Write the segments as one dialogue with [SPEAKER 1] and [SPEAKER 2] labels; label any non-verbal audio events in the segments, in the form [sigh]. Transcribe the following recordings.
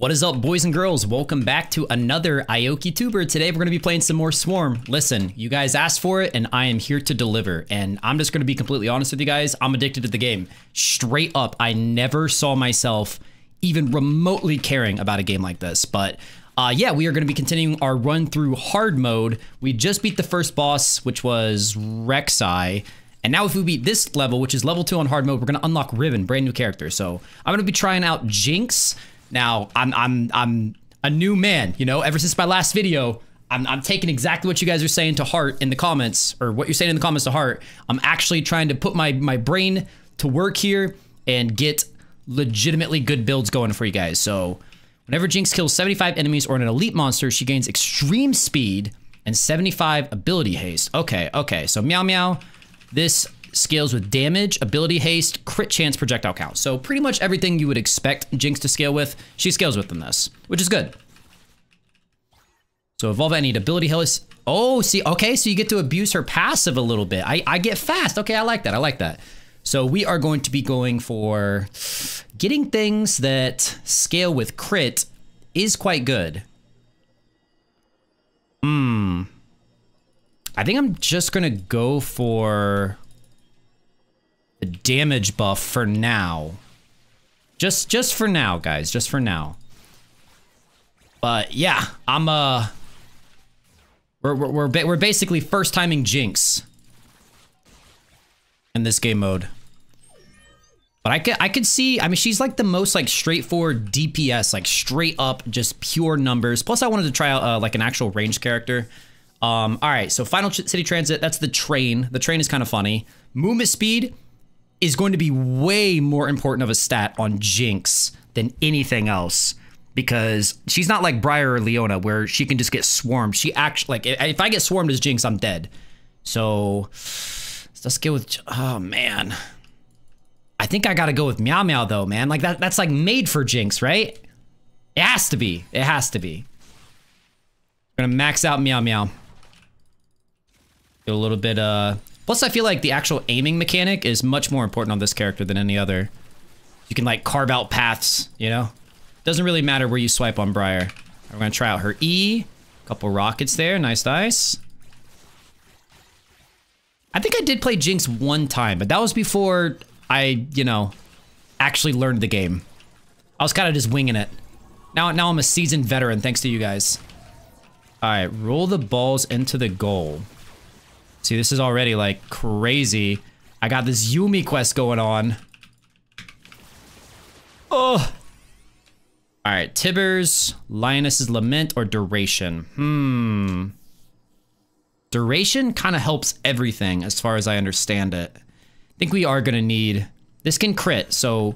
[SPEAKER 1] What is up, boys and girls? Welcome back to another Ioki Tuber. Today, we're going to be playing some more Swarm. Listen, you guys asked for it, and I am here to deliver. And I'm just going to be completely honest with you guys. I'm addicted to the game. Straight up, I never saw myself even remotely caring about a game like this. But uh, yeah, we are going to be continuing our run through hard mode. We just beat the first boss, which was Rek'Sai. And now if we beat this level, which is level 2 on hard mode, we're going to unlock Riven, brand new character. So I'm going to be trying out Jinx. Now, I'm I'm I'm a new man, you know, ever since my last video, I'm, I'm taking exactly what you guys are saying to heart in the comments, or what you're saying in the comments to heart. I'm actually trying to put my, my brain to work here and get legitimately good builds going for you guys. So whenever Jinx kills 75 enemies or an elite monster, she gains extreme speed and 75 ability haste. Okay, okay, so Meow Meow, this scales with damage, ability haste, crit chance, projectile count. So pretty much everything you would expect Jinx to scale with, she scales with in this, which is good. So evolve any ability haste. Oh, see, okay, so you get to abuse her passive a little bit. I, I get fast. Okay, I like that. I like that. So we are going to be going for getting things that scale with crit is quite good. Hmm. I think I'm just going to go for the damage buff for now. Just just for now, guys. Just for now. But yeah, I'm uh we're we're we're, we're basically first timing Jinx in this game mode. But I could I could see I mean she's like the most like straightforward DPS like straight up just pure numbers. Plus I wanted to try out uh, like an actual range character. Um all right, so Final City Transit, that's the train. The train is kind of funny. Movement speed is going to be way more important of a stat on Jinx than anything else because she's not like Briar or Leona where she can just get swarmed. She actually like if I get swarmed as Jinx, I'm dead. So let's go with oh man. I think I gotta go with Meow Meow though, man. Like that that's like made for Jinx, right? It has to be. It has to be. I'm gonna max out Meow Meow. Do a little bit uh Plus, I feel like the actual aiming mechanic is much more important on this character than any other. You can like carve out paths, you know? Doesn't really matter where you swipe on Briar. We're gonna try out her E. Couple rockets there, nice dice. I think I did play Jinx one time, but that was before I, you know, actually learned the game. I was kind of just winging it. Now, now I'm a seasoned veteran thanks to you guys. All right, roll the balls into the goal. See, this is already like crazy. I got this Yuumi quest going on. Oh. All right, Tibbers, Lioness's Lament, or Duration? Hmm. Duration kind of helps everything as far as I understand it. I think we are going to need... This can crit, so...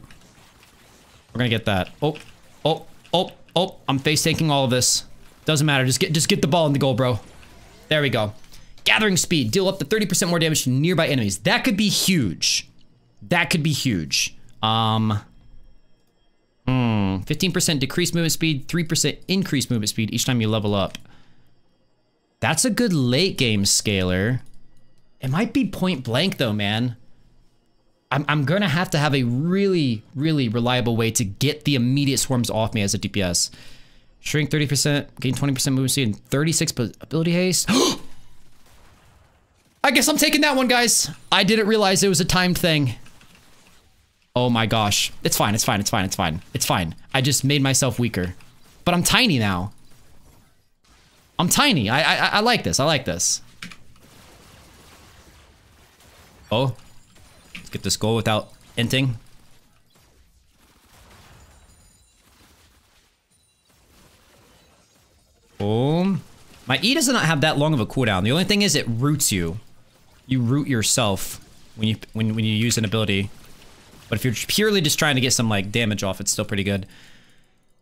[SPEAKER 1] We're going to get that. Oh, oh, oh, oh. I'm face tanking all of this. Doesn't matter. Just get, just get the ball in the goal, bro. There we go. Gathering speed, deal up to 30% more damage to nearby enemies. That could be huge. That could be huge. Um, hmm, 15% decreased movement speed, 3% increased movement speed each time you level up. That's a good late game scaler. It might be point blank though, man. I'm, I'm gonna have to have a really, really reliable way to get the immediate swarms off me as a DPS. Shrink 30%, gain 20% movement speed, and 36 ability haste. [gasps] [gasps] I guess I'm taking that one, guys. I didn't realize it was a timed thing. Oh my gosh. It's fine, it's fine, it's fine, it's fine. It's fine. I just made myself weaker. But I'm tiny now. I'm tiny. I, I, I like this. I like this. Oh. Let's get this goal without inting. Boom. My E does not have that long of a cooldown. The only thing is it roots you you root yourself when you when when you use an ability. But if you're purely just trying to get some like damage off, it's still pretty good.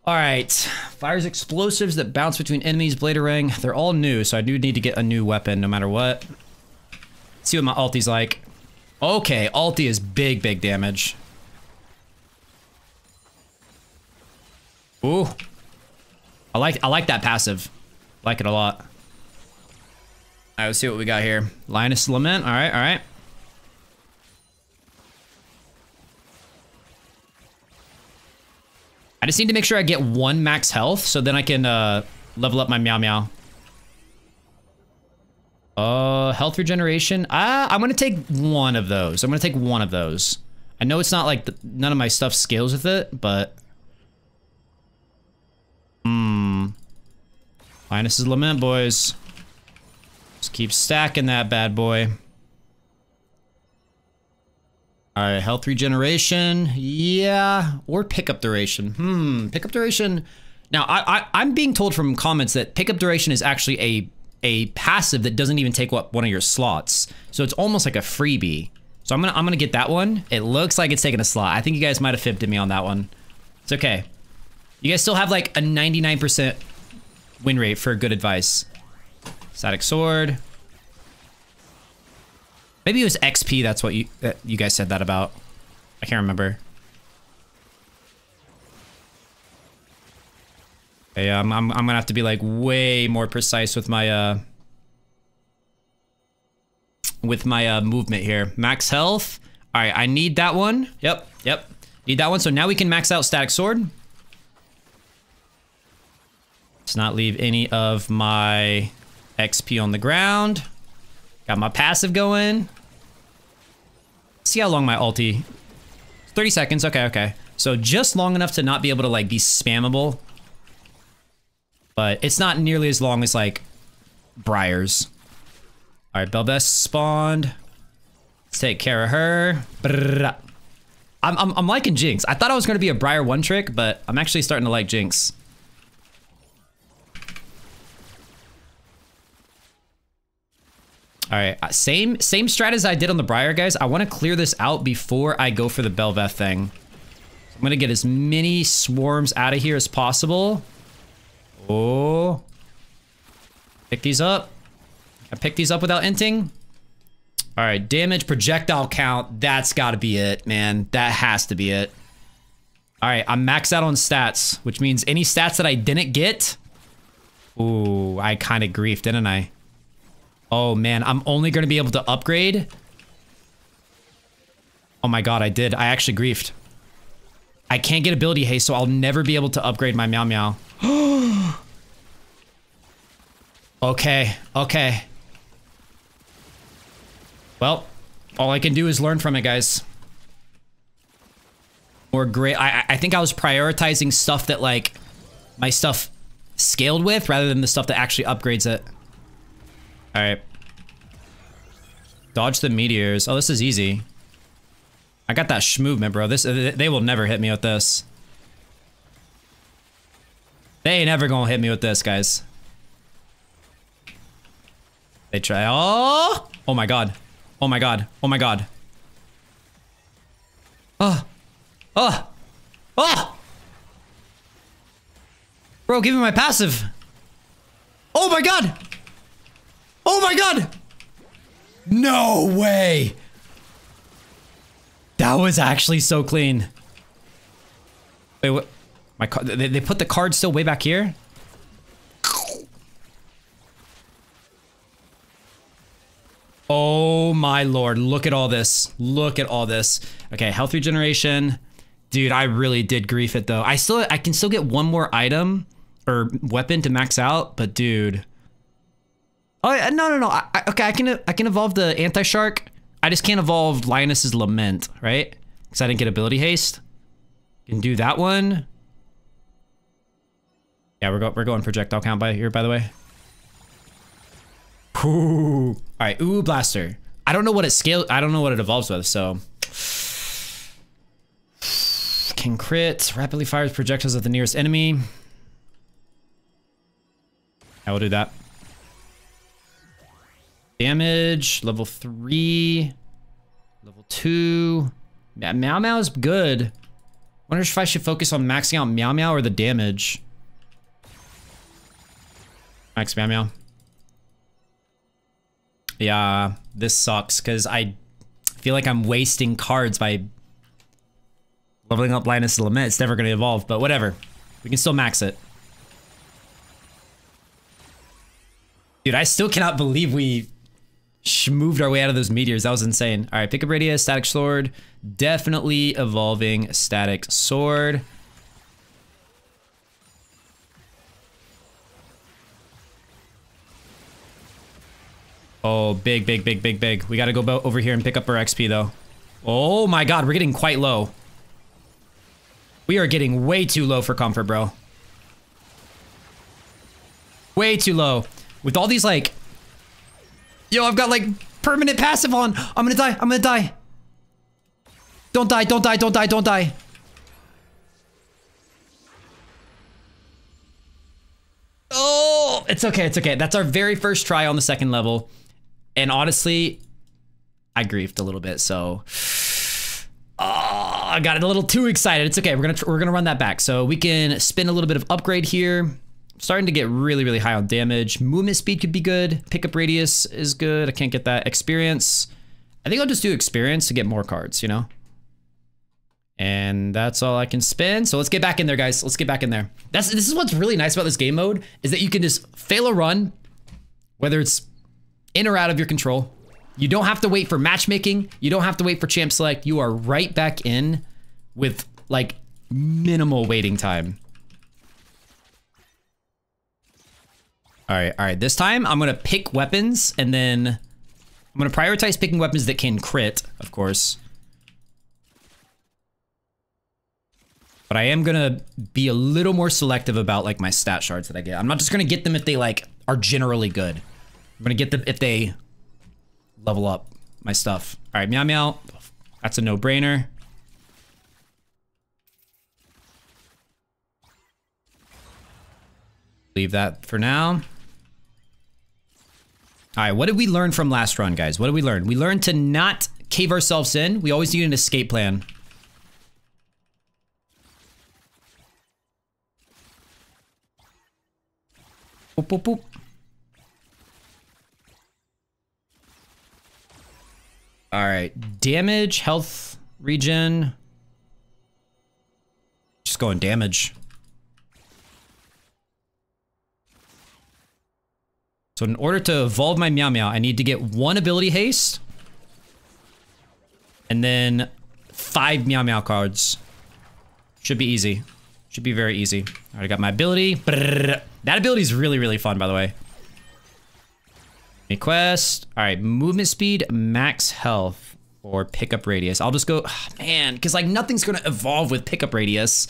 [SPEAKER 1] All right, fires explosives that bounce between enemies, Bladerang. They're all new, so I do need to get a new weapon no matter what. Let's see what my ulti's like. Okay, ulti is big, big damage. Ooh. I like I like that passive. like it a lot. All right, let's see what we got here. Lioness Lament. All right, all right. I just need to make sure I get one max health so then I can uh, level up my Meow Meow. Uh, health regeneration. Uh, I'm gonna take one of those. I'm gonna take one of those. I know it's not like the, none of my stuff scales with it, but Hmm. Lioness's Lament, boys. Just keep stacking that bad boy. Alright, health regeneration. Yeah. Or pickup duration. Hmm. Pickup duration. Now, I, I, am being told from comments that pickup duration is actually a, a passive that doesn't even take up one of your slots. So it's almost like a freebie. So I'm gonna I'm gonna get that one. It looks like it's taking a slot. I think you guys might have fibbed at me on that one. It's okay. You guys still have like a 99% win rate for good advice. Statikk Sword. Maybe it was XP. That's what you that you guys said that about. I can't remember. Okay, I'm, I'm, I'm gonna have to be like way more precise with my uh with my uh movement here. Max health. All right, I need that one. Yep, yep. Need that one. So now we can max out Statikk Sword. Let's not leave any of my XP on the ground. Got my passive going. See how long my ulti... 30 seconds, okay, okay. So just long enough to not be able to like be spammable. But it's not nearly as long as like Briars. All right, Bel'Veth spawned. Let's take care of her. I'm, I'm, I'm liking Jinx. I thought I was going to be a Briar one trick, but I'm actually starting to like Jinx. All right, uh, same same strat as I did on the Briar, guys. I want to clear this out before I go for the Bel'Veth thing. I'm going to get as many swarms out of here as possible. Oh. Pick these up. I pick these up without inting. All right, damage, projectile count. That's got to be it, man. That has to be it. All right, I'm maxed out on stats, which means any stats that I didn't get. Ooh, I kind of griefed, didn't I? Oh man, I'm only to be able to upgrade. Oh my god, I did. I actually griefed. I can't get ability haste, so I'll never be able to upgrade my Meow Meow. [gasps] okay, okay. Well, all I can do is learn from it, guys. Or great. I, I think I was prioritizing stuff that, like, my stuff scaled with rather than the stuff that actually upgrades it. All right. Dodge the meteors. Oh, this is easy. I got that movement, bro. This they will never hit me with this. They ain't ever gonna hit me with this, guys. They try. Oh! Oh my god. Oh my god. Oh my god. Oh. Oh. Oh! Bro, give me my passive. Oh my god! Oh my god! No way! That was actually so clean. Wait, what? My card, they, they put the card still way back here? Oh my lord, look at all this. Look at all this. Okay, health regeneration. Dude, I really did grief it though. I still I can still get one more item or weapon to max out, but dude. Oh no no no. I, okay, I can I can evolve the anti shark. I just can't evolve Lioness's Lament, right? Because I didn't get ability haste. Can do that one. Yeah, we're going we're going projectile count by here, by the way. Ooh. All right, ooh blaster. I don't know what it scale. I don't know what it evolves with, so. Can crit, rapidly fires projectiles at the nearest enemy. I will do that. Damage, level three, level two. Yeah, Meow Meow is good. Wonder if I should focus on maxing out Meow Meow or the damage. Max Meow Meow. Yeah, this sucks because I feel like I'm wasting cards by leveling up Lioness Lament. It's never going to evolve, but whatever. We can still max it. Dude, I still cannot believe we moved our way out of those meteors. That was insane. All right, pick up radius, Statikk Sword. Definitely evolving Statikk Sword. Oh, big, big, big, big, big. We gotta go over here and pick up our XP though. Oh my god, we're getting quite low. We are getting way too low for comfort, bro. Way too low. With all these like Yo, I've got like permanent passive on. I'm gonna die. I'm gonna die. Don't die. Don't die. Don't die. Don't die. Oh, it's okay. It's okay. That's our very first try on the second level. And honestly, I griefed a little bit, so oh, I got a little too excited. It's okay. We're gonna we're gonna run that back, so we can spin a little bit of upgrade here. Starting to get really really high on damage. Movement speed could be good. Pickup radius is good. I can't get that experience. I think I'll just do experience to get more cards. You know. And that's all I can spend. So let's get back in there, guys. Let's get back in there. That's this is what's really nice about this game mode is that you can just fail a run, whether it's in or out of your control. You don't have to wait for matchmaking. You don't have to wait for champ select. You are right back in with like minimal waiting time. All right, all right. This time I'm gonna pick weapons and then I'm gonna prioritize picking weapons that can crit, of course. But I am gonna be a little more selective about like my stat shards that I get. I'm not just gonna get them if they like are generally good. I'm gonna get them if they level up my stuff. All right, meow meow. That's a no-brainer. Leave that for now. All right, what did we learn from last run, guys? What did we learn? We learned to not cave ourselves in. We always need an escape plan. Boop, boop, boop. All right, damage, health, regen. Just going damage. So in order to evolve my Meow Meow, I need to get one ability haste. And then five Meow Meow cards. Should be easy. Should be very easy. All right, I got my ability. That ability is really, really fun, by the way. Any quest. All right, movement speed, max health, or pickup radius. I'll just go, oh, man, because like nothing's gonna evolve with pickup radius.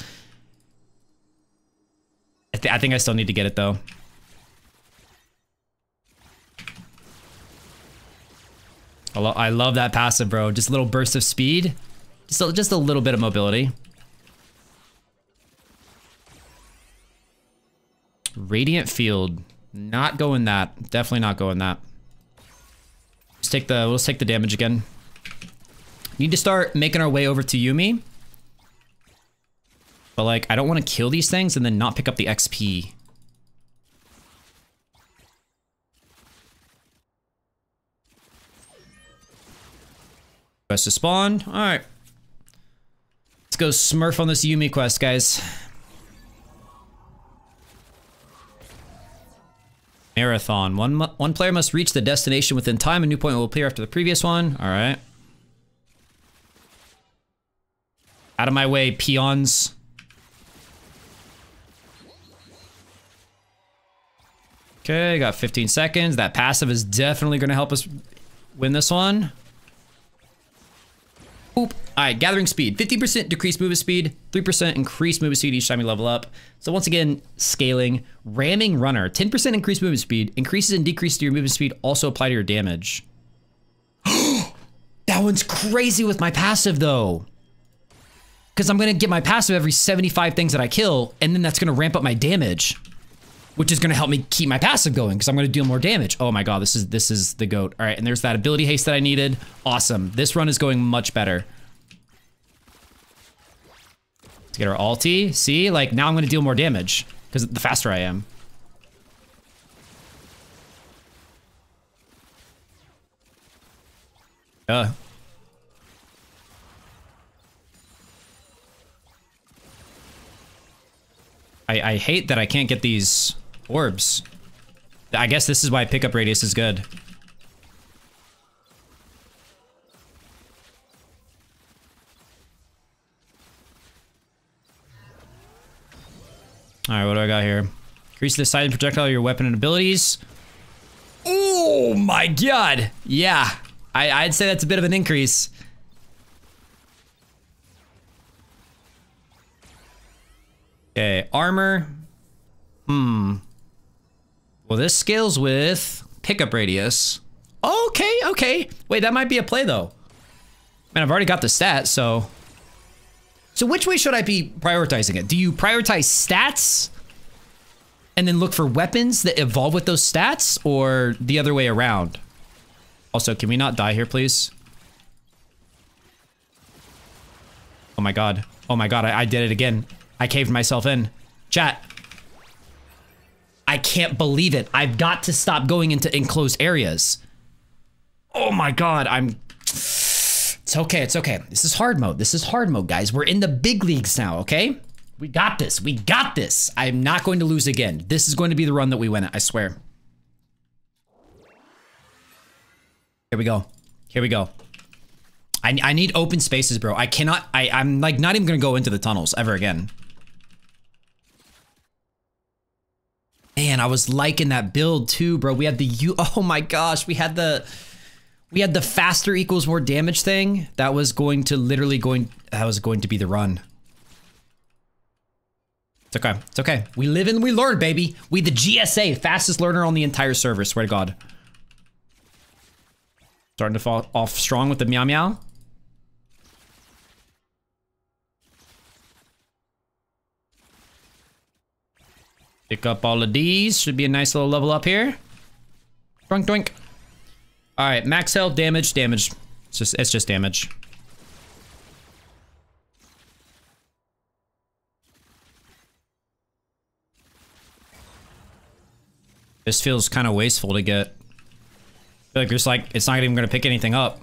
[SPEAKER 1] I, th I think I still need to get it though. I, lo I love that passive, bro. Just a little burst of speed. Just a, just a little bit of mobility. Radiant Field. Not going that. Definitely not going that. Let's take the let's take the damage again. Need to start making our way over to Yuumi. But like, I don't want to kill these things and then not pick up the XP. Quest to spawn. Alright. Let's go smurf on this Yuumi quest, guys. Marathon. One one player must reach the destination within time. A new point will appear after the previous one. All right. Out of my way, peons. Okay, got 15 seconds. That passive is definitely going to help us win this one. Oop. All right, gathering speed. 50% decreased movement speed, 3% increased movement speed each time you level up. So once again, scaling. Ramming runner. 10% increased movement speed. Increases and decreases to your movement speed also apply to your damage. [gasps] that one's crazy with my passive though. Because I'm going to get my passive every 75 things that I kill, and then that's going to ramp up my damage. Which is going to help me keep my passive going, because I'm going to deal more damage. Oh my god, this is this is the goat. All right, and there's that ability haste that I needed. Awesome. This run is going much better. Let's get our ulti. See, like now I'm going to deal more damage, because the faster I am. Uh, I, I hate that I can't get these orbs. I guess this is why pickup radius is good. Alright, what do I got here? Increase the size and projectile of your weapon and abilities. Oh my god. Yeah. I, I'd say that's a bit of an increase. Okay, armor. Hmm. Well, this scales with pickup radius. Okay, okay. Wait, that might be a play though. Man, I've already got the stats, so. So which way should I be prioritizing it? Do you prioritize stats and then look for weapons that evolve with those stats or the other way around? Also, can we not die here, please? Oh my god. Oh my god, I, I did it again. I caved myself in. Chat. Can't believe it. I've got to stop going into enclosed areas. Oh my god, I'm... It's okay, it's okay. This is hard mode. This is hard mode, guys. We're in the big leagues now, okay? We got this. We got this. I'm not going to lose again. This is going to be the run that we win I swear. Here we go. Here we go. I, I need open spaces, bro. I cannot... I, I'm, like, not even going to go into the tunnels ever again. Man, I was liking that build too, bro. We had the U. [laughs] Oh my gosh, we had the we had the faster equals more damage thing. That was going to literally going. That was going to be the run. It's okay. It's okay. We live and we learn, baby. We the GSA, fastest learner on the entire server. Swear to God. Starting to fall off strong with the meow meow. Pick up all of these. Should be a nice little level up here. Drunk doink. All right, max health, damage, damage. It's just, it's just damage. This feels kind of wasteful to get. like there's like, it's not even going to pick anything up.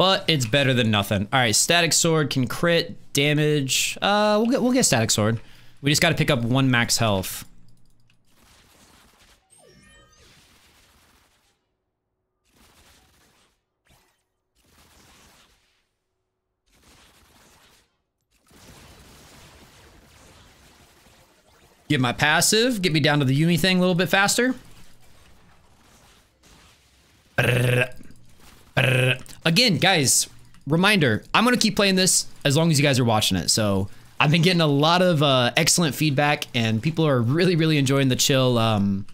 [SPEAKER 1] But it's better than nothing. All right, Statikk Sword can crit damage. Uh, we'll get we'll get Statikk Sword. We just got to pick up one max health. Get my passive, get me down to the Yuumi thing a little bit faster. Again, guys, reminder, I'm going to keep playing this as long as you guys are watching it. So I've been getting a lot of uh, excellent feedback and people are really, really enjoying the chill, um,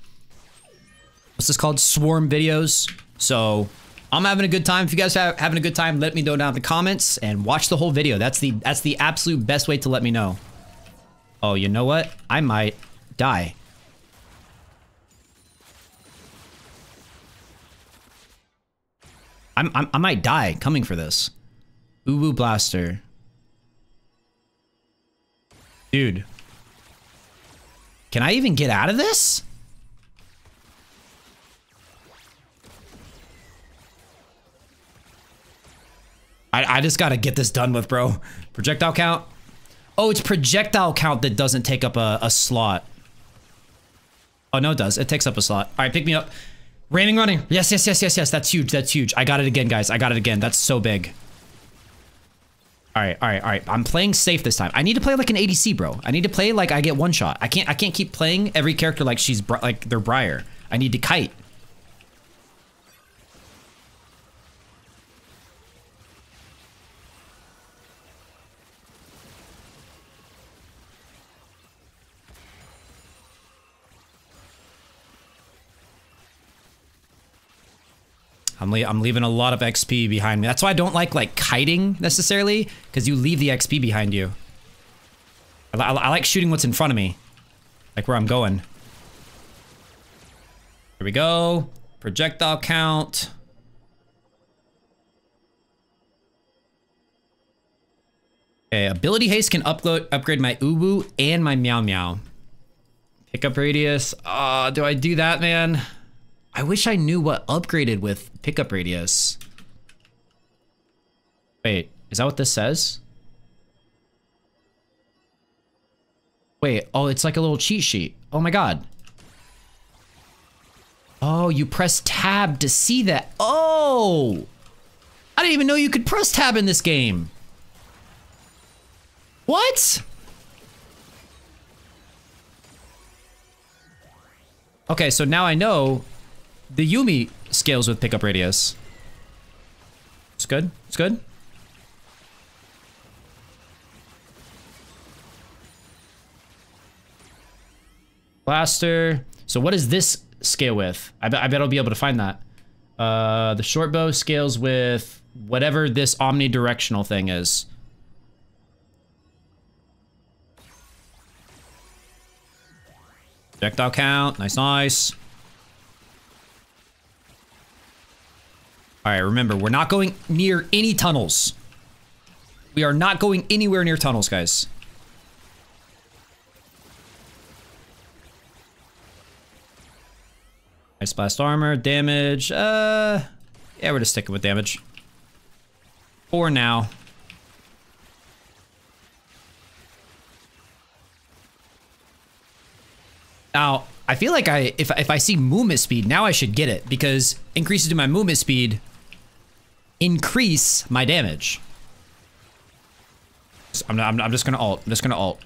[SPEAKER 1] what's this called? Swarm videos. So I'm having a good time. If you guys are having a good time, let me know down in the comments and watch the whole video. That's the, that's the absolute best way to let me know. Oh, you know what? I might die. I'm, I'm, i might die coming for this. Uwu Blaster. Dude. Can I even get out of this? I, I just gotta get this done with, bro. Projectile count. Oh, it's projectile count that doesn't take up a, a slot. Oh, no, it does. It takes up a slot. All right, pick me up. Raining running. Yes, yes, yes, yes, yes. That's huge. That's huge. I got it again, guys. I got it again. That's so big. All right, all right, all right. I'm playing safe this time. I need to play like an ADC, bro. I need to play like I get one shot. I can't. I can't keep playing every character like she's like they're Briar. I need to kite. I'm, le I'm leaving a lot of XP behind me. That's why I don't like like kiting necessarily, because you leave the XP behind you. I, I, I like shooting what's in front of me, like where I'm going. Here we go. Projectile count. Okay, ability haste can upload upgrade my Uwu and my Meow Meow. Pickup radius. Uh, do I do that, man? I wish I knew what upgraded with pickup radius. Wait, is that what this says? Wait, oh, it's like a little cheat sheet. Oh my god. Oh, you press tab to see that. Oh! I didn't even know you could press tab in this game. What? Okay, so now I know the Yuumi scales with pickup radius. It's good. It's good. Blaster. So what does this scale with? I bet, I bet I'll be able to find that. Uh, the short bow scales with whatever this omnidirectional thing is. Projectile count. Nice, nice. All right, remember, we're not going near any tunnels. We are not going anywhere near tunnels, guys. Ice blast armor, damage. Uh, yeah, we're just sticking with damage. For now. Now, I feel like I if if I see movement speed, now I should get it because increases to my movement speed increase my damage. I'm, I'm, I'm just gonna alt. I'm just gonna alt.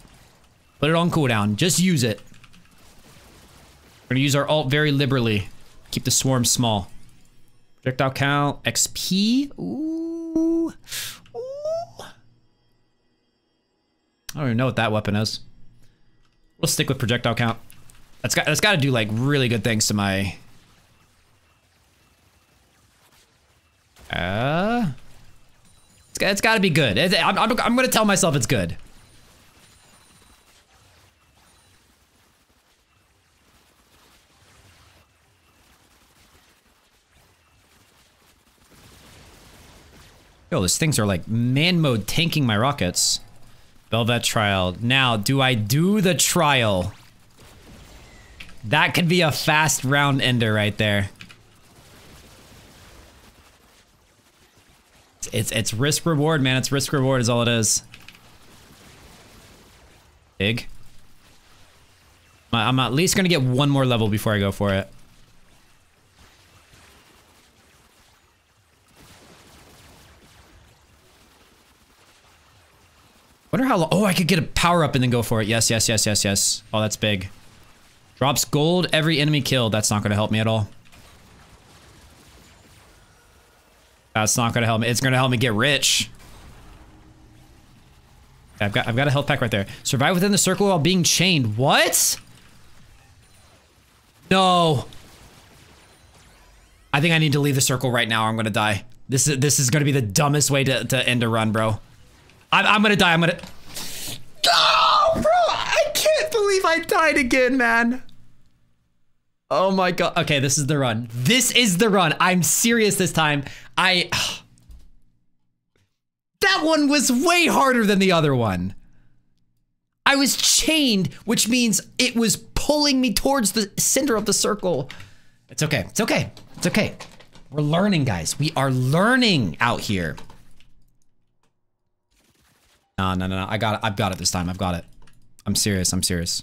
[SPEAKER 1] Put it on cooldown. Just use it. We're gonna use our alt very liberally. Keep the swarm small. Projectile count, XP. Ooh. Ooh. I don't even know what that weapon is. We'll stick with projectile count. That's got that's got to do like really good things to my. Uh, it's, it's got to be good. I'm, I'm, I'm gonna tell myself it's good. Yo, these things are like man mode tanking my rockets. Bel'Veth trial. Now, do I do the trial? That could be a fast round ender right there. It's it's risk reward, man. It's risk reward is all it is. Big. I'm at least gonna get one more level before I go for it. Wonder how long. Oh, I could get a power up and then go for it. Yes, yes, yes, yes, yes. Oh, that's big. Drops gold every enemy killed. That's not to help me at all. That's not to help me. It's to help me get rich. I've got I've got a health pack right there. Survive within the circle while being chained. What? No. I think I need to leave the circle right now or I'm gonna die. This is this is gonna be the dumbest way to, to end a run, bro. I'm, I'm gonna die. I'm gonna. Oh, bro! I can't believe I died again, man. Oh my god. Okay, this is the run. This is the run. I'm serious this time. I. [sighs] That one was way harder than the other one. I was chained, which means it was pulling me towards the center of the circle. It's okay. It's okay. It's okay. We're learning, guys. We are learning out here. No, no, no, no. I got it. I've got it this time. I've got it. I'm serious. I'm serious.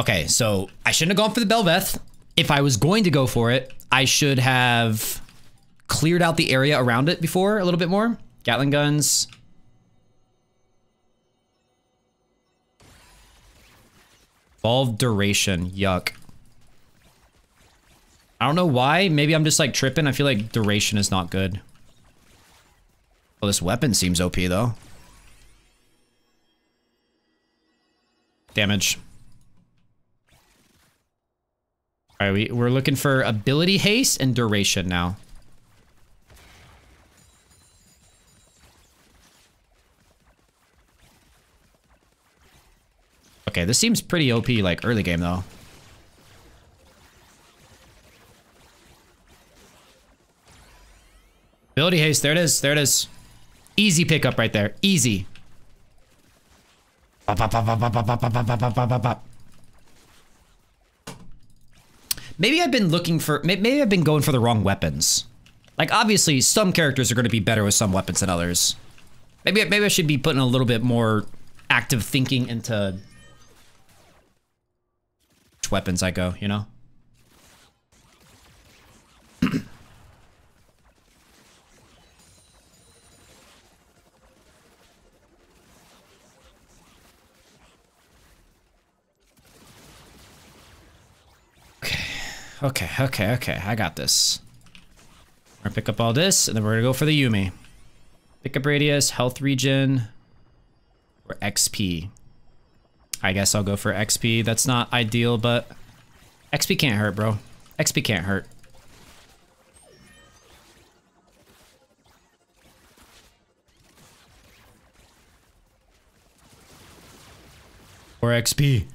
[SPEAKER 1] Okay, so I shouldn't have gone for the Bel'Veth. If I was going to go for it, I should have cleared out the area around it before a little bit more. Gatling guns. Evolved duration. Yuck. I don't know why. Maybe I'm just like tripping. I feel like duration is not good. Well, this weapon seems OP though. Damage. All right, we, we're looking for ability haste and duration now. Okay, this seems pretty OP like early game though. Ability haste, there it is, there it is. Easy pickup right there, easy. Maybe I've been looking for, maybe I've been going for the wrong weapons. Like obviously some characters are going to be better with some weapons than others. Maybe, maybe I should be putting a little bit more active thinking into which weapons I go, you know? Okay, okay, okay. I got this. We're gonna pick up all this, and then we're gonna go for the Yuumi. Pickup radius, health regen, or XP. I guess I'll go for XP. That's not ideal, but XP can't hurt, bro. XP can't hurt. Or XP.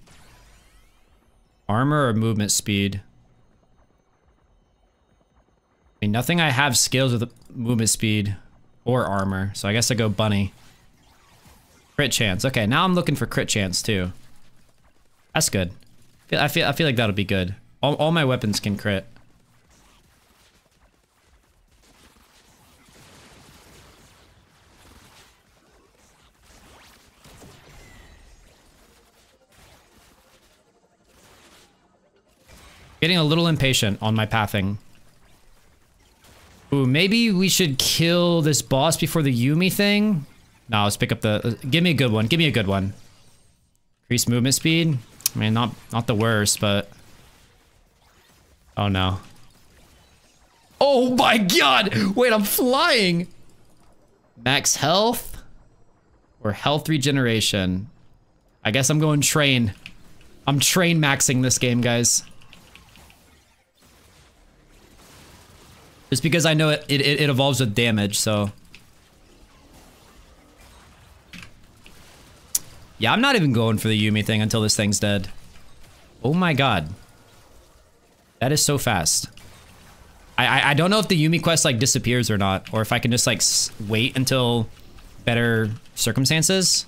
[SPEAKER 1] Armor or movement speed? I mean, nothing I have skills with movement speed or armor, so I guess I go bunny. Crit chance. Okay, now I'm looking for crit chance too. That's good. I feel I feel like that'll be good. All, all my weapons can crit. Getting a little impatient on my pathing. Ooh, maybe we should kill this boss before the Yuumi thing? No, let's pick up the... Uh, give me a good one. Give me a good one. Increase movement speed? I mean, not, not the worst, but... Oh, no. Oh my god! Wait, I'm flying! Max health? Or health regeneration? I guess I'm going train. I'm train maxing this game, guys. Just because I know it, it, it evolves with damage, so... Yeah, I'm not even going for the Yuumi thing until this thing's dead. Oh my god. That is so fast. I, I, I don't know if the Yuumi quest, like, disappears or not. Or if I can just, like, wait until better circumstances.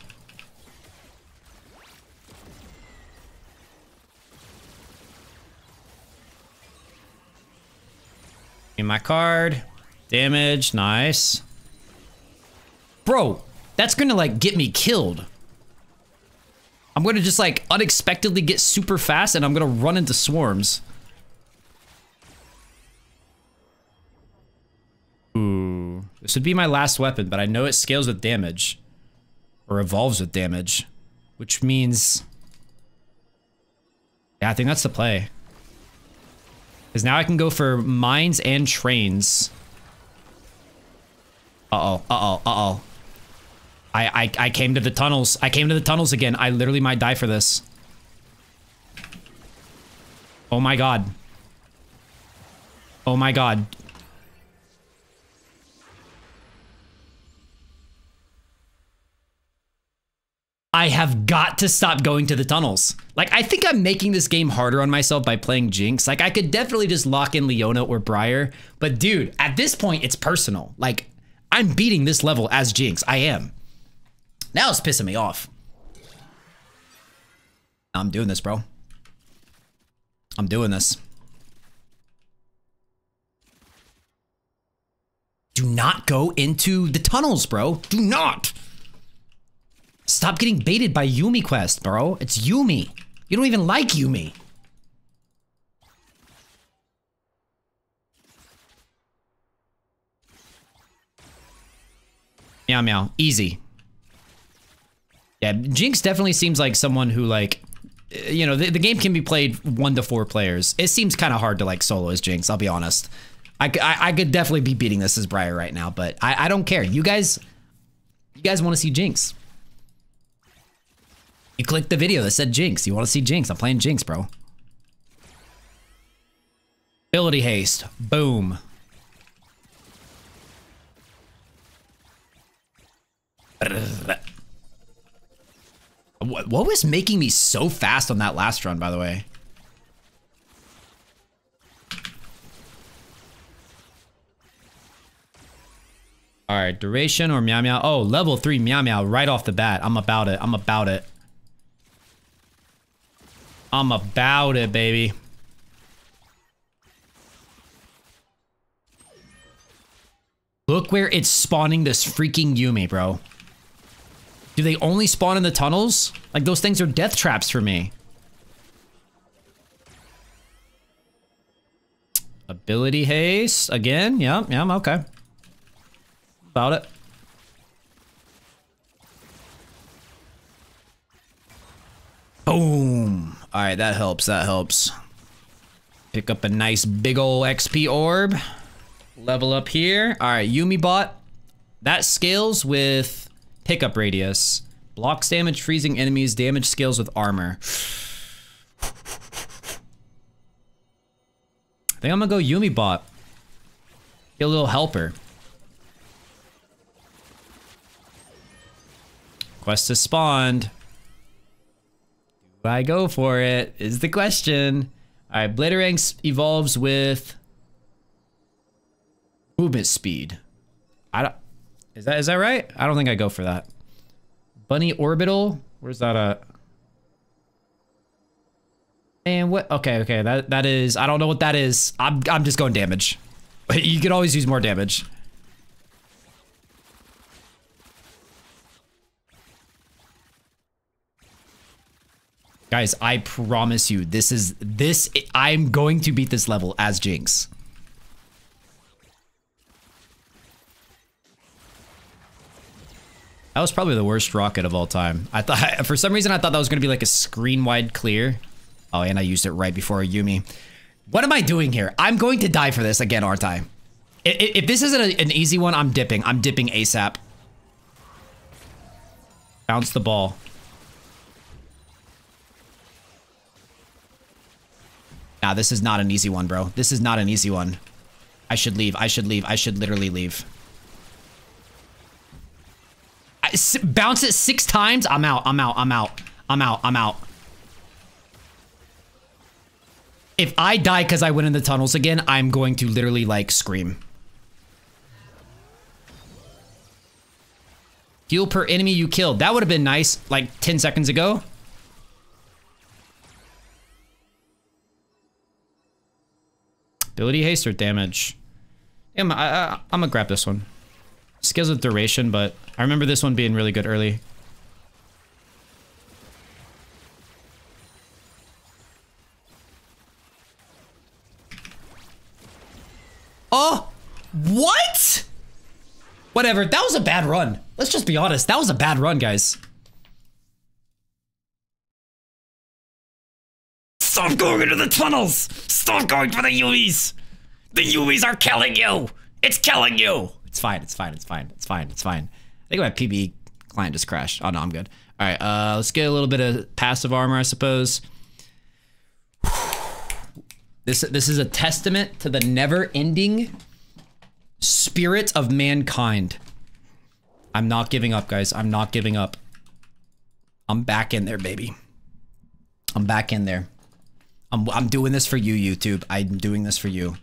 [SPEAKER 1] In my card. Damage, nice. Bro, that's gonna like get me killed. I'm gonna just like unexpectedly get super fast and I'm gonna run into swarms. Ooh. This would be my last weapon, but I know it scales with damage. Or evolves with damage. Which means... Yeah, I think that's the play. Because now I can go for mines and trains. Uh-oh, uh-oh, uh-oh. I, I, I came to the tunnels. I came to the tunnels again. I literally might die for this. Oh my god. Oh my god. I have got to stop going to the tunnels. Like, I think I'm making this game harder on myself by playing Jinx. Like, I could definitely just lock in Leona or Briar. But dude, at this point, it's personal. Like, I'm beating this level as Jinx. I am. Now it's pissing me off. I'm doing this, bro. I'm doing this. Do not go into the tunnels, bro. Do not. Stop getting baited by Yuumi Quest, bro. It's Yuumi. You don't even like Yuumi. Meow meow. Easy. Yeah, Jinx definitely seems like someone who like eh, you know, the, the game can be played one to four players. It seems kind of hard to like solo as Jinx, I'll be honest. I, I, I, could definitely be beating this as Briar right now, but I, I don't care. You guys, you guys want to see Jinx. You clicked the video that said Jinx. You want to see Jinx. I'm playing Jinx, bro. Ability haste. Boom. What was making me so fast on that last run, by the way? All right, duration or meow meow. Oh, level three meow meow right off the bat. I'm about it. I'm about it. I'm about it, baby. Look where it's spawning this freaking Yuumi, bro. Do they only spawn in the tunnels? Like, those things are death traps for me. Ability haste again. Yeah, yeah, I'm okay. About it. Boom. All right, that helps. That helps. Pick up a nice big ol' XP orb. Level up here. All right, Yuumi bot. That scales with pickup radius. Blocks damage, freezing enemies, damage scales with armor. I think I'm gonna go Yuumi bot. Get a little helper. Quest has spawned. Do I go for it? Is the question. Alright, Bladerangs evolves with movement speed. I don't is that is that right? I don't think I go for that. Bunny orbital? Where's that at? And what okay, okay, that that is I don't know what that is. I'm I'm just going damage. [laughs] You can always use more damage. Guys, I promise you, this is this. I'm going to beat this level as Jinx. That was probably the worst rocket of all time. I thought, [laughs] for some reason, I thought that was going to be like a screen wide clear. Oh, and I used it right before Yuumi. What am I doing here? I'm going to die for this again, aren't I? If this isn't an easy one, I'm dipping. I'm dipping ASAP. Bounce the ball. Nah, this is not an easy one, bro. This is not an easy one. I should leave. I should leave. I should literally leave. I, bounce it six times. I'm out. I'm out. I'm out. I'm out. I'm out. If I die because I went in the tunnels again, I'm going to literally like scream. Heal per enemy you killed. That would have been nice like 10 seconds ago. Ability haste or damage? Yeah, I, I, I'm gonna grab this one. Skills with duration, but I remember this one being really good early. Oh! What? Whatever, that was a bad run. Let's just be honest, that was a bad run, guys. Stop going into the tunnels! Stop going for the Yuumis! The Yuumis are killing you! It's killing you! It's fine, it's fine, it's fine, it's fine, it's fine. I think my PB client just crashed. Oh no, I'm good. All right, uh, let's get a little bit of passive armor, I suppose. [sighs] This, this is a testament to the never-ending spirit of mankind. I'm not giving up, guys. I'm not giving up. I'm back in there, baby. I'm back in there. I'm, I'm doing this for you, YouTube. I'm doing this for you.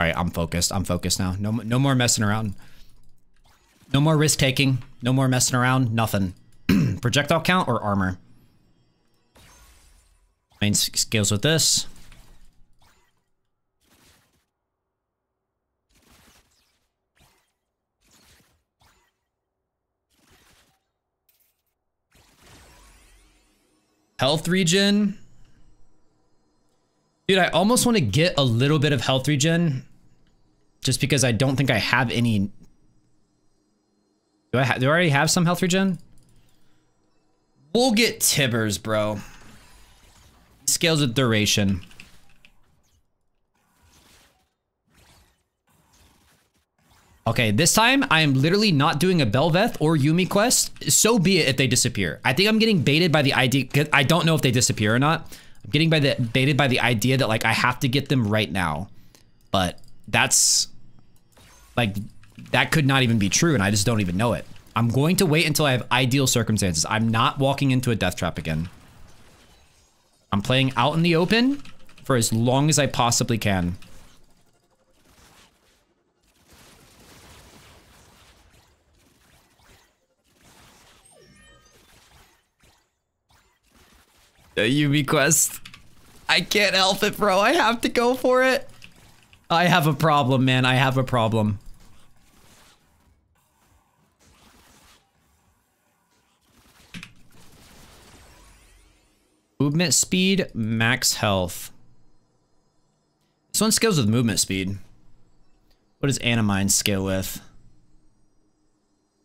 [SPEAKER 1] All right, I'm focused. I'm focused now. No, no more messing around. No more risk taking. No more messing around. Nothing. [clears throat] Projectile count or armor? Main skills with this. Health regen. Dude, I almost want to get a little bit of health regen. Just because I don't think I have any... Do I, do I already have some health regen? We'll get Tibbers, bro. Scales with duration. Okay, this time I am literally not doing a Bel'Veth or Yuumi quest. So be it if they disappear. I think I'm getting baited by the idea. I don't know if they disappear or not. I'm getting by the baited by the idea that like I have to get them right now. But that's like that could not even be true and I just don't even know it. I'm going to wait until I have ideal circumstances. I'm not walking into a death trap again. I'm playing out in the open for as long as I possibly can. a Yuumi quest. I can't help it, bro. I have to go for it. I have a problem, man. I have a problem. Movement speed, max health. This one scales with movement speed. What does Ani-Mine scale with?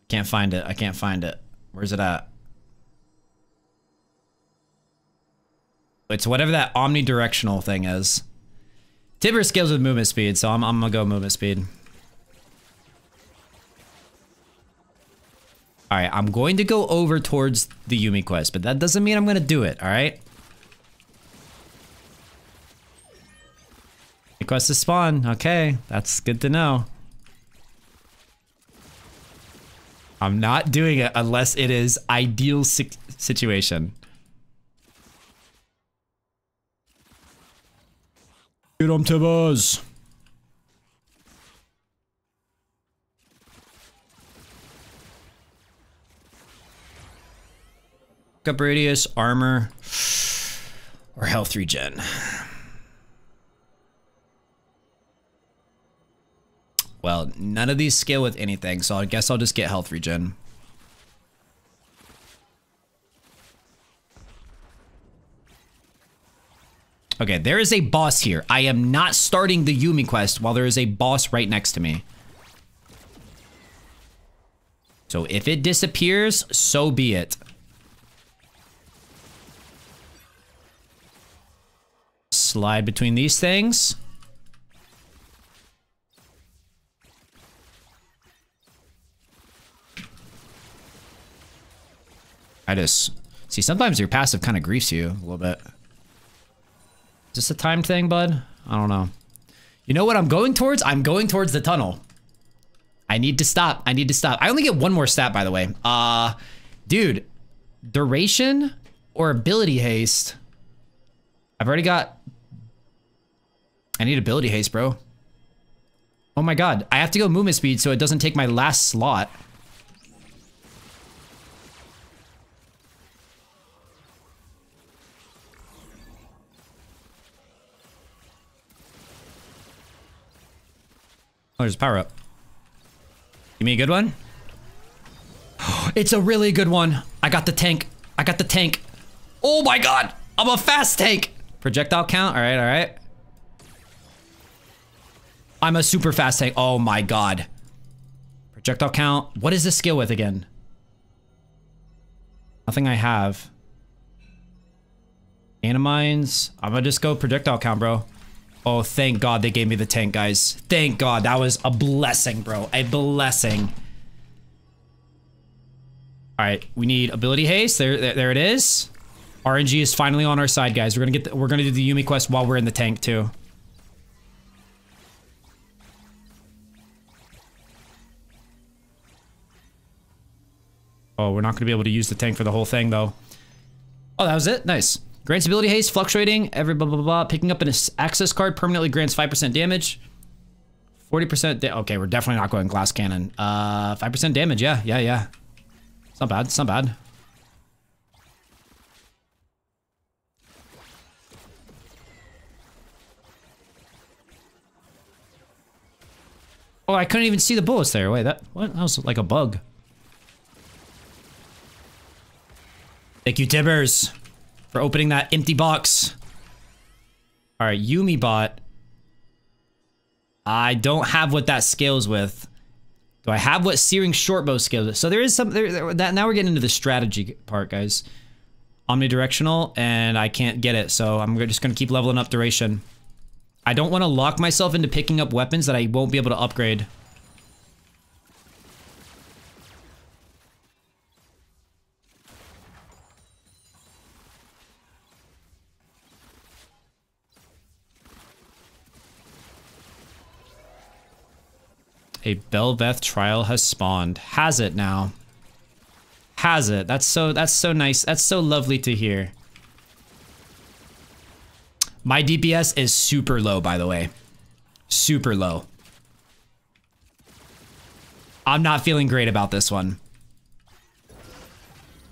[SPEAKER 1] Can't find it. I can't find it. Where's it at? It's whatever that omnidirectional thing is. Tibber scales with movement speed, so I'm, I'm gonna go movement speed. Alright, I'm going to go over towards the Yuumi quest, but that doesn't mean I'm gonna do it, alright? Quest to spawn. Okay, that's good to know. I'm not doing it unless it is ideal si situation. Get him, Tibbers. Up radius, armor, or health regen. Well, none of these scale with anything, so I guess I'll just get health regen. Okay, there is a boss here. I am not starting the Yuumi quest while there is a boss right next to me. So if it disappears, so be it. Slide between these things. I just see sometimes your passive kind of griefs you a little bit. This a time thing, bud? I don't know. You know what I'm going towards? I'm going towards the tunnel. I need to stop. I need to stop. I only get one more stat, by the way. Uh, dude, duration or ability haste? I've already got... I need ability haste, bro. Oh my god. I have to go movement speed so it doesn't take my last slot. Oh, there's power up. Give me a good one. [gasps] It's a really good one. I got the tank. I got the tank. Oh my god. I'm a fast tank. Projectile count. All right, all right. I'm a super fast tank. Oh my god. Projectile count. What is this skill with again? Nothing I have. Ani-Mines. I'm gonna just go projectile count, bro. Oh, thank God they gave me the tank, guys. Thank God. That was a blessing, bro. A blessing. All right, we need ability haste. There, there, there it is. RNG is finally on our side, guys. We're gonna get. The, we're gonna do the Yuumi quest while we're in the tank too. Oh, we're not gonna be able to use the tank for the whole thing though. Oh, that was it. Nice. Grants ability haste, fluctuating, every blah, blah, blah. Picking up an access card permanently grants 5% damage. 40% Okay, we're definitely not going glass cannon. Uh, 5% damage, yeah, yeah, yeah. It's not bad, it's not bad. Oh, I couldn't even see the bullets there. Wait, that what? That was like a bug. Thank you, Tibbers for opening that empty box. All right, Yuumi bot. I don't have what that scales with. Do I have what Searing Shortbow scales with? So there is some, there, that, now we're getting into the strategy part, guys. Omnidirectional, and I can't get it, so I'm just gonna keep leveling up duration. I don't wanna lock myself into picking up weapons that I won't be able to upgrade. A Bel'Veth trial has spawned. Has it now? Has it? That's so that's so nice. That's so lovely to hear. My DPS is super low, by the way. Super low. I'm not feeling great about this one.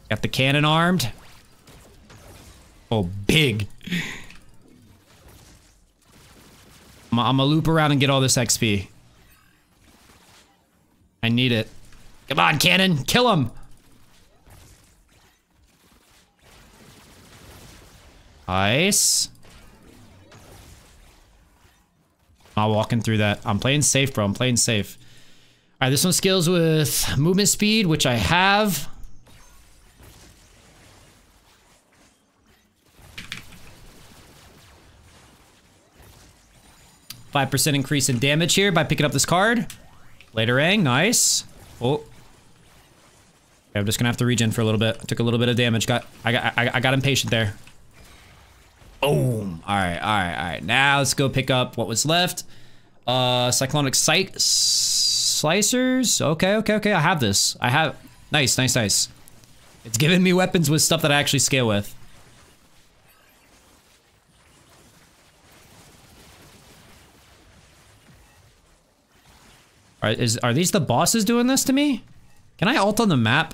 [SPEAKER 1] Got the cannon armed. Oh, big. [laughs] I'm, gonna loop around and get all this XP. I need it. Come on, cannon. Kill him. Nice. Not walking through that. I'm playing safe, bro. I'm playing safe. All right, this one skills with movement speed, which I have. Five percent increase in damage here by picking up this card. Later, Ang, nice. Oh, okay, I'm just gonna have to regen for a little bit. Took a little bit of damage. Got, I got, I, I got impatient there. Boom. All right, all right, all right. Now let's go pick up what was left. Uh, cyclonic sight slicers. Okay, okay, okay. I have this. I have. Nice, nice, nice. It's giving me weapons with stuff that I actually scale with. Are, is, are these the bosses doing this to me? Can I alt on the map?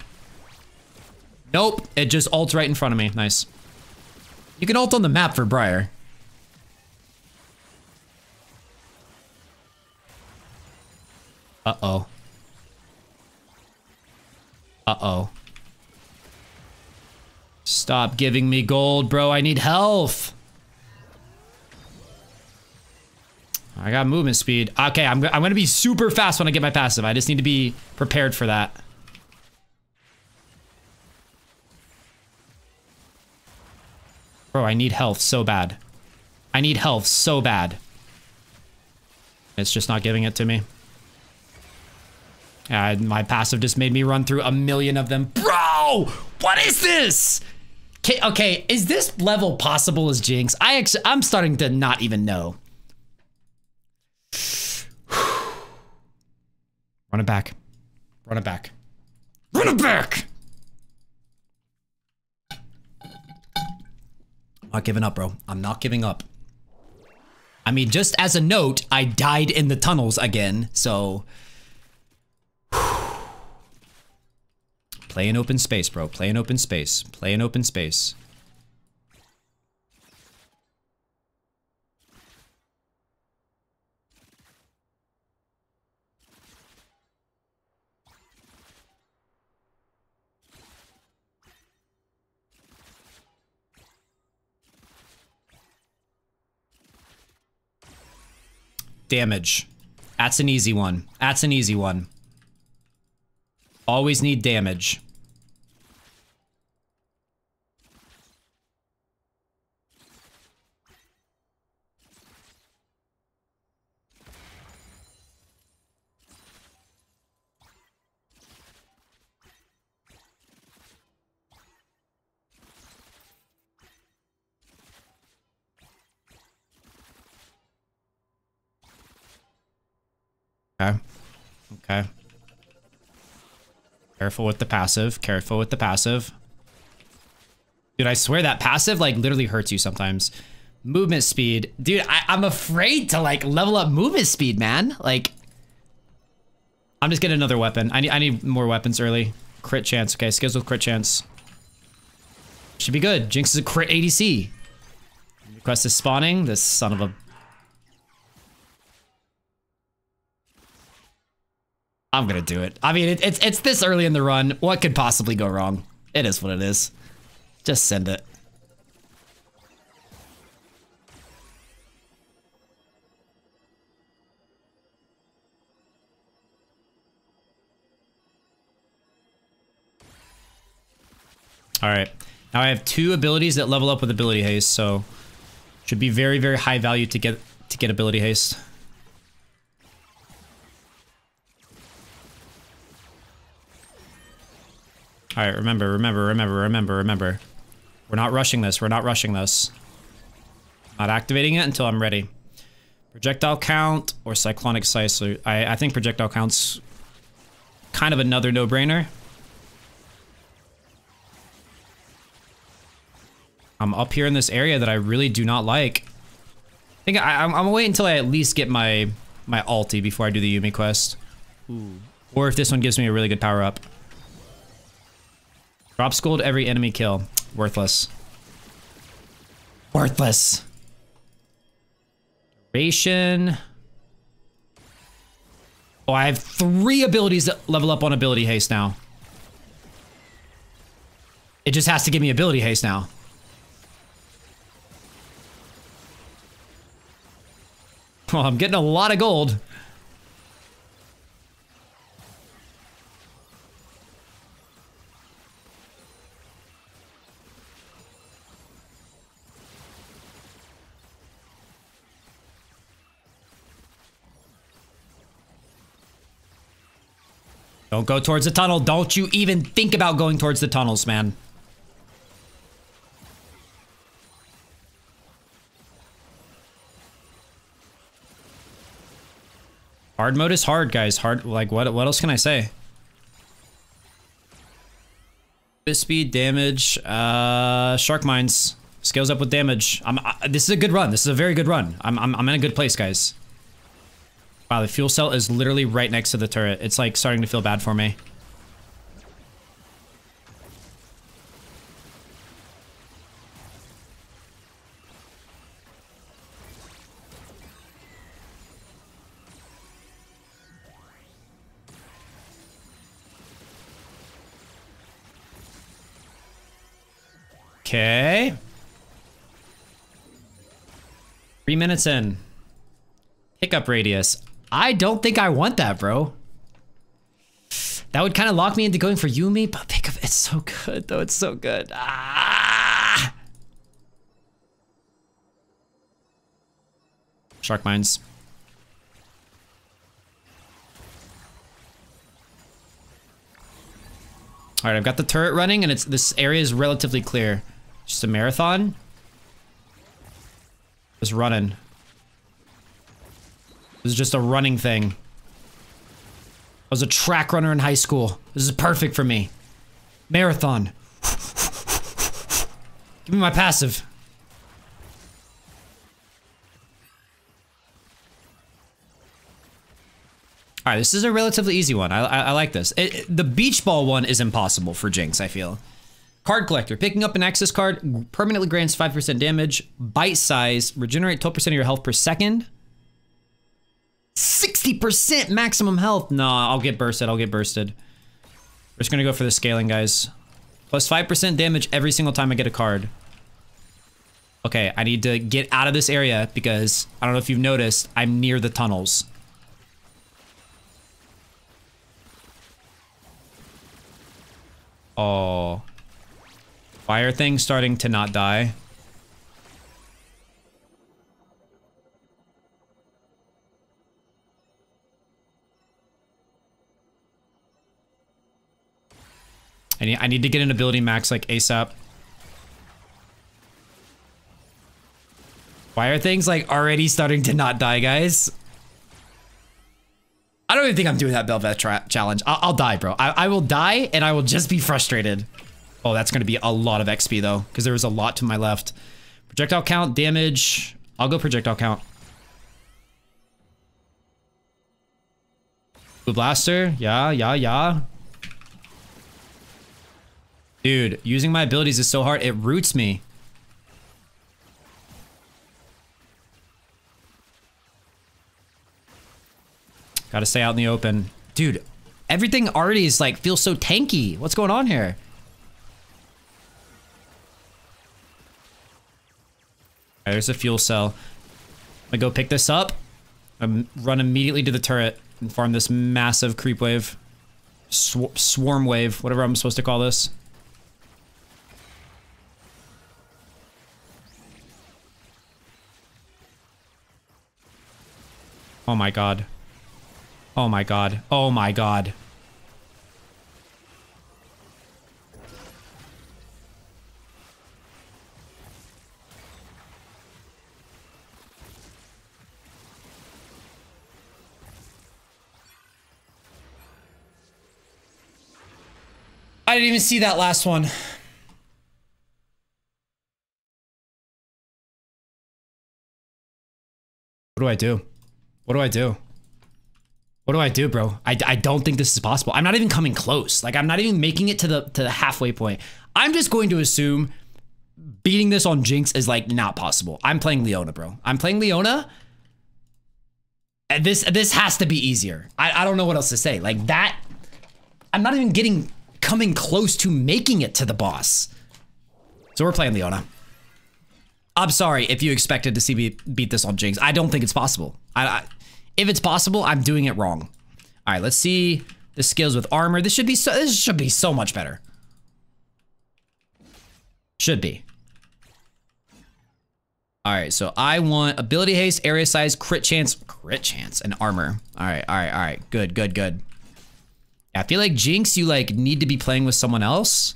[SPEAKER 1] Nope, it just ults right in front of me. Nice. You can alt on the map for Briar. Uh-oh. Uh-oh. Stop giving me gold, bro. I need health. I got movement speed. Okay, I'm, I'm to be super fast when I get my passive. I just need to be prepared for that. Bro, I need health so bad. I need health so bad. It's just not giving it to me. Yeah, my passive just made me run through a million of them. Bro, what is this? Okay, okay, is this level possible as Jinx? I I'm starting to not even know. Run it back. Run it back. Run it back! Not giving up, bro. I'm not giving up. I mean, just as a note, I died in the tunnels again, so... [sighs] Play in open space, bro. Play in open space. Play in open space. Damage. That's an easy one. That's an easy one. Always need damage. Okay. Okay. Careful with the passive. Careful with the passive. Dude, I swear that passive like literally hurts you sometimes. Movement speed. Dude, I, I'm afraid to like level up movement speed, man. Like, I'm just getting another weapon. I need, I need more weapons early. Crit chance. Okay, skills with crit chance. Should be good. Jinx is a crit ADC. Request is spawning. This son of a I'm gonna do it. I mean, it, it's it's this early in the run. What could possibly go wrong? It is what it is. Just send it. All right. Now I have two abilities that level up with ability haste, so should be very very high value to get to get ability haste. All right, remember, remember, remember, remember, remember. We're not rushing this. We're not rushing this. Not activating it until I'm ready. Projectile count or cyclonic size. I, I think projectile count's kind of another no-brainer. I'm up here in this area that I really do not like. I think I, am gonna wait until I at least get my my ulti before I do the Yuumi quest. Ooh. Or if this one gives me a really good power up. Drops gold every enemy kill. Worthless. Worthless. Duration. Oh, I have three abilities that level up on ability haste now. It just has to give me ability haste now. [laughs] Well, I'm getting a lot of gold. Don't go towards the tunnel. Don't you even think about going towards the tunnels, man. Hard mode is hard, guys. Hard, like, what, what else can I say? Speed, damage, uh, shark mines. Scales up with damage. I'm, I, this is a good run. This is a very good run. I'm, I'm, I'm in a good place, guys. Wow, the fuel cell is literally right next to the turret. It's like starting to feel bad for me. Okay. Three minutes in. Pickup radius. I don't think I want that, bro. That would kind of lock me into going for Yuumi, but pickup, it's so good, though. It's so good. Ah! Shark mines. All right, I've got the turret running, and it's this area is relatively clear. Just a marathon. Just running. Is just a running thing. I was a track runner in high school. This is perfect for me. Marathon. Give me my passive. All right, this is a relatively easy one. I, I, I like this. It, it, the beach ball one is impossible for Jinx, I feel. Card collector. Picking up an access card permanently grants 5% damage. Bite size. Regenerate 12% of your health per second. 60% maximum health. No, I'll get bursted. I'll get bursted. We're just to go for the scaling, guys. Plus 5% damage every single time I get a card. Okay, I need to get out of this area because I don't know if you've noticed, I'm near the tunnels. Oh. Fire thing starting to not die. I need, I need to get an ability max like ASAP. Why are things like already starting to not die, guys? I don't even think I'm doing that Bel'Veth challenge. I'll, I'll, die, bro. I, I will die and I will just be frustrated. Oh, that's going to be a lot of XP, though, because there was a lot to my left. Projectile count, damage. I'll go projectile count. Blue Blaster. Yeah, yeah, yeah. Dude, using my abilities is so hard. It roots me. Gotta stay out in the open. Dude, everything already is like, feels so tanky. What's going on here? there's a fuel cell. I'm gonna go pick this up. I'm run immediately to the turret and farm this massive creep wave. Sw swarm wave, whatever I'm supposed to call this. Oh my god. Oh my god. Oh my god. I didn't even see that last one. What do I do? What do I do? What do I do, bro? I, I don't think this is possible. I'm not even coming close. Like, I'm not even making it to the to the halfway point. I'm just going to assume beating this on Jinx is, like, not possible. I'm playing Leona, bro. I'm playing Leona. And this this has to be easier. I, I don't know what else to say. Like, that... I'm not even getting coming close to making it to the boss. So we're playing Leona. I'm sorry if you expected to see me beat this on Jinx. I don't think it's possible. I, I, if it's possible, I'm doing it wrong. All right, let's see the skills with armor. This should be so, this should be so much better. Should be. All right, so I want ability haste, area size, crit chance, crit chance, and armor. All right, all right, all right. Good, good, good. I feel like Jinx, you like need to be playing with someone else.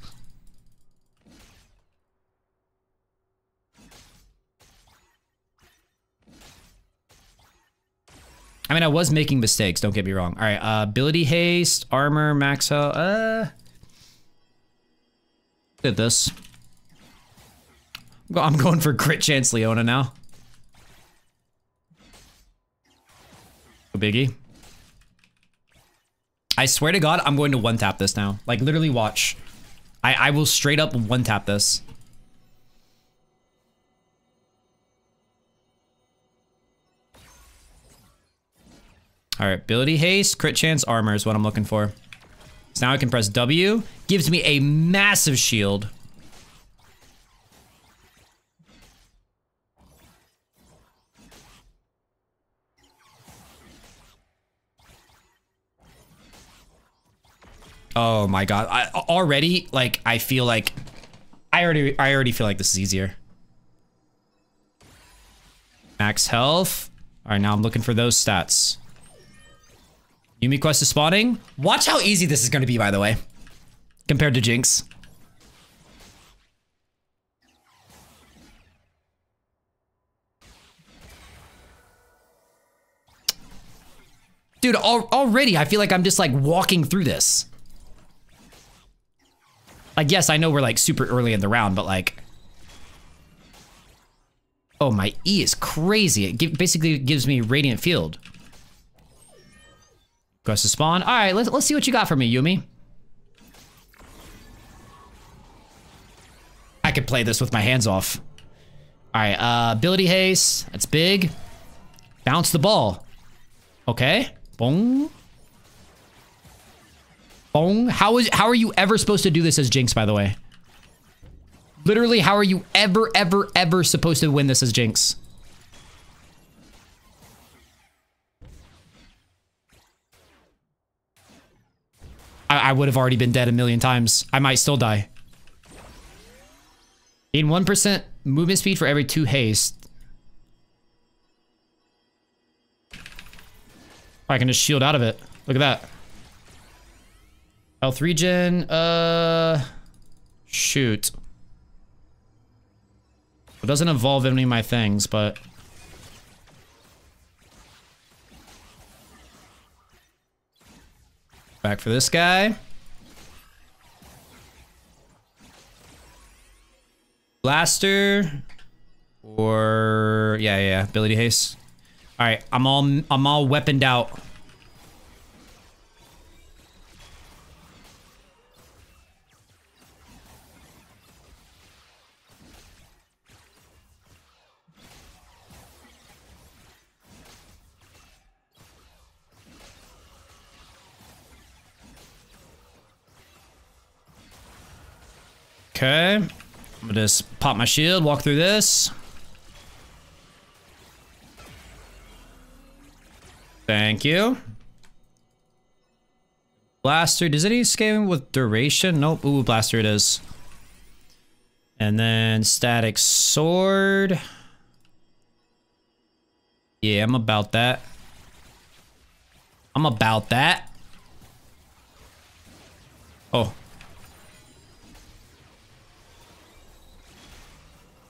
[SPEAKER 1] I mean, I was making mistakes. Don't get me wrong. All right, uh, ability haste, armor, max health. Uh, at this. I'm going for crit chance, Leona now. Biggie. I swear to God, I'm going to one tap this now. Like literally, watch. I I will straight up one tap this. All right, ability haste, crit chance, armor is what I'm looking for. So now I can press W. Gives me a massive shield. Oh my god. I already like I feel like I already I already feel like this is easier. Max health. All right, now I'm looking for those stats. Yuumi quest is spawning. Watch how easy this is going to be, by the way, compared to Jinx. Dude, al already I feel like I'm just like walking through this. Like, yes, I know we're like super early in the round, but like... Oh, my E is crazy. It basically gives me Radiant Field. Goes to spawn. All right, let's, let's see what you got for me, Yuumi. I could play this with my hands off. All right, uh, ability haste. That's big. Bounce the ball. Okay. Boom. Bong. How is how are you ever supposed to do this as Jinx, by the way? Literally, how are you ever, ever, ever supposed to win this as Jinx? I, would have already been dead a million times. I might still die. Gain 1% movement speed for every 2 haste. I can just shield out of it. Look at that. Health regen, uh, shoot. It doesn't involve any of my things, but... Back for this guy. Blaster. Or, yeah, yeah, ability haste. All right, I'm all, I'm all weaponed out. Okay. I'm gonna just pop my shield, walk through this. Thank you. Blaster, does any scale with duration? Nope, ooh, blaster it is. And then Statikk Sword. Yeah, I'm about that. I'm about that. Oh,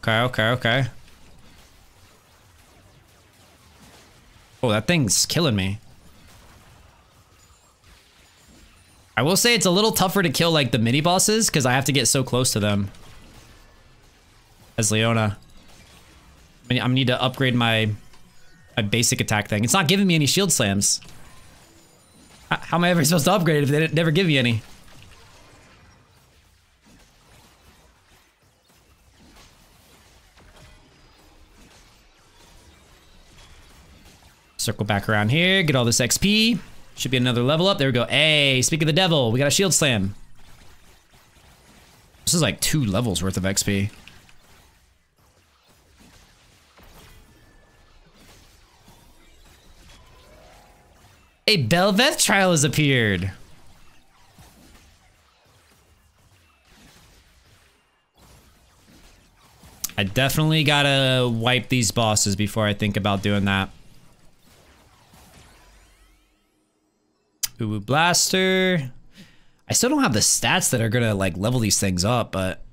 [SPEAKER 1] Okay, okay, okay. Oh, that thing's killing me. I will say it's a little tougher to kill like the mini bosses because I have to get so close to them. As Leona. I, need to upgrade my my basic attack thing. It's not giving me any shield slams. How am I ever supposed to upgrade if they never give me any? Circle back around here, get all this XP. Should be another level up. There we go. Hey, speak of the devil, we got a shield slam. This is like two levels worth of XP. A Bel'Veth trial has appeared. I definitely gotta wipe these bosses before I think about doing that. Blaster. I still don't have the stats that are gonna like level these things up, but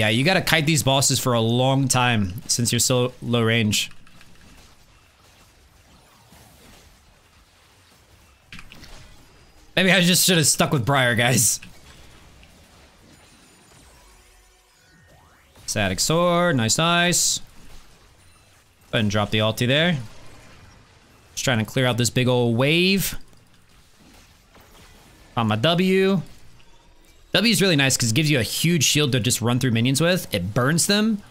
[SPEAKER 1] Yeah, you gotta kite these bosses for a long time since you're so low range. Maybe I just should have stuck with Briar, guys. Statikk Sword, nice, nice. Go ahead and drop the ulti there. Just trying to clear out this big old wave. On my W. W is really nice because it gives you a huge shield to just run through minions with. It burns them.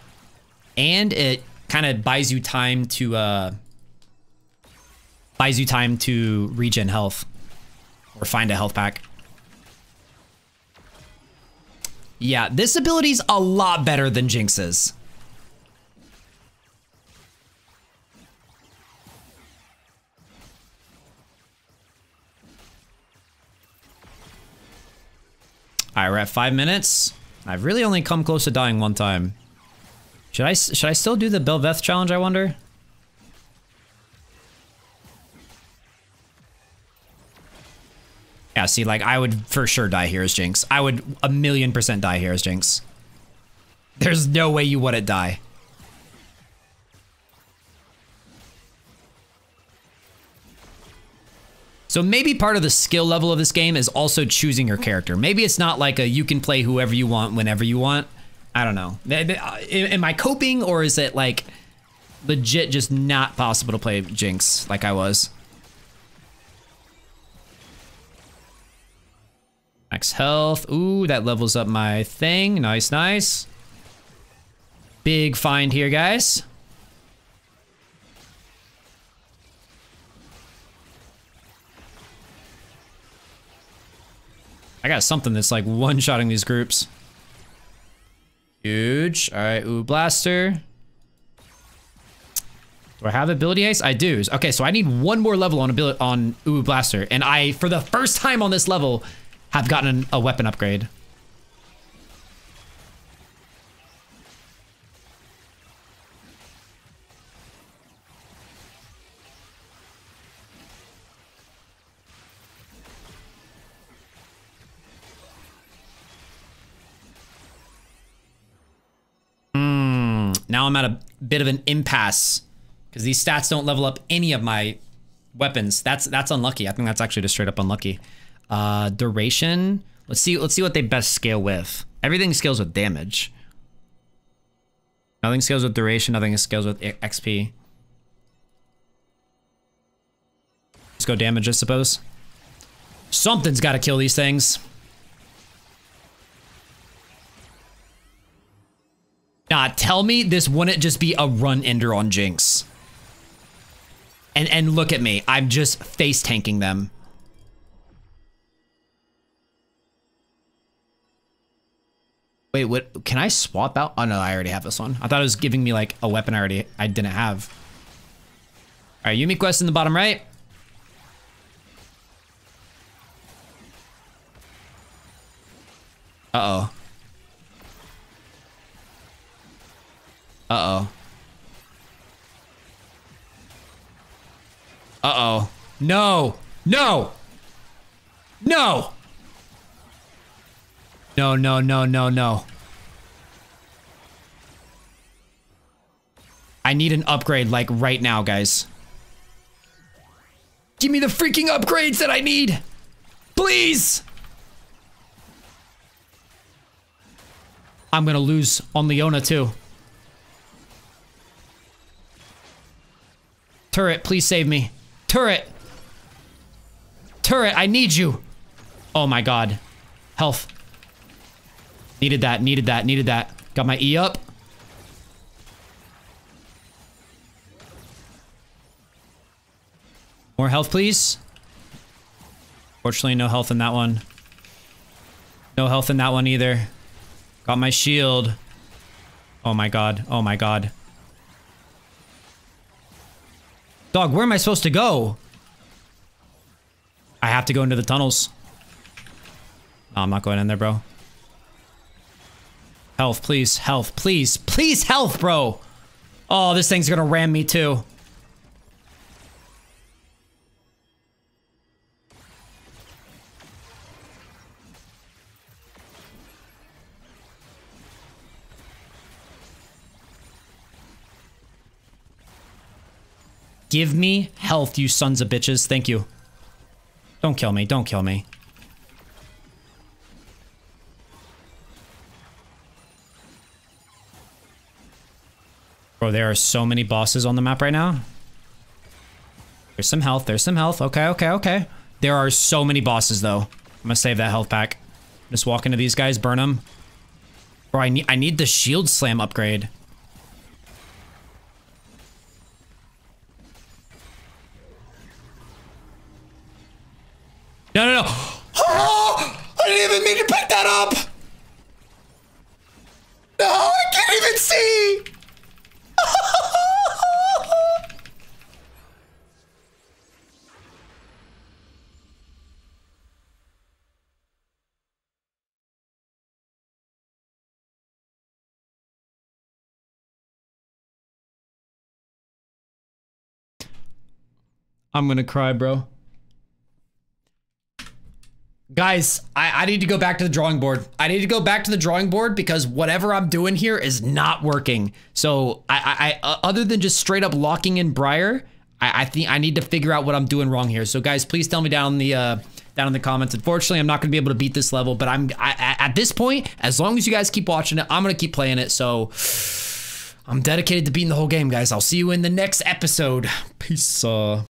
[SPEAKER 1] And it kind of buys you time to, uh... Buys you time to regen health. Or find a health pack. Yeah, this ability's a lot better than Jinx's. Alright, we're at five minutes. I've really only come close to dying one time. Should I should I still do the Bel'Veth challenge, I wonder? Yeah, see, like, I would for sure die here as Jinx. I would a million percent die here as Jinx. There's no way you wouldn't die. So maybe part of the skill level of this game is also choosing your character. Maybe it's not like a you can play whoever you want whenever you want. I don't know. Am I coping or is it like legit just not possible to play Jinx like I was? Max health. Ooh, that levels up my thing. Nice, nice. Big find here, guys. I got something that's like one-shotting these groups. Huge. All right, ooh, blaster. Do I have ability haste? I do. Okay, so I need one more level on ability on UwU Blaster, and I, for the first time on this level, have gotten a weapon upgrade. Hmm. Now I'm at a bit of an impasse because these stats don't level up any of my weapons. That's that's unlucky. I think that's actually just straight up unlucky. Uh, duration. Let's see. Let's see what they best scale with. Everything scales with damage. Nothing scales with duration. Nothing scales with XP. Let's go damage, I suppose. Something's got to kill these things. Nah, tell me this wouldn't just be a run ender on Jinx. And and look at me. I'm just face tanking them. Wait, what? Can I swap out? Oh no, I already have this one. I thought it was giving me like a weapon I already I didn't have. All right, Yuumi quest in the bottom right. Uh oh. Uh oh. Uh oh. No. No. No. No, no, no, no, no. I need an upgrade, like, right now, guys. Give me the freaking upgrades that I need! Please! I'm gonna lose on Leona, too. Turret, please save me. Turret! Turret, I need you! Oh my god. Health. Needed that, needed that, needed that. Got my E up. More health, please. Fortunately, no health in that one. No health in that one either. Got my shield. Oh my god. Oh my god. Dog, where am I supposed to go? I have to go into the tunnels. No, I'm not going in there, bro. Health, please. Health, please. Please, health, bro. Oh, this thing's gonna ram me too. Give me health, you sons of bitches. Thank you. Don't kill me. Don't kill me. Bro, there are so many bosses on the map right now. There's some health. There's some health. Okay, okay, okay. There are so many bosses, though. I'm gonna save that health pack. Just walk into these guys, burn them. Bro, I need, I need the shield slam upgrade. No, no, no. Oh, [gasps] I didn't even mean to pick that up. No, I can't even see. I'm gonna cry, bro. Guys, I, I need to go back to the drawing board. I need to go back to the drawing board because whatever I'm doing here is not working. So I, I, I uh, other than just straight up locking in Briar, I, I think I need to figure out what I'm doing wrong here. So guys, please tell me down the uh, down in the comments. Unfortunately, I'm not gonna be able to beat this level, but I'm I, at this point, as long as you guys keep watching it, I'm gonna keep playing it. So I'm dedicated to beating the whole game, guys. I'll see you in the next episode. Peace. Uh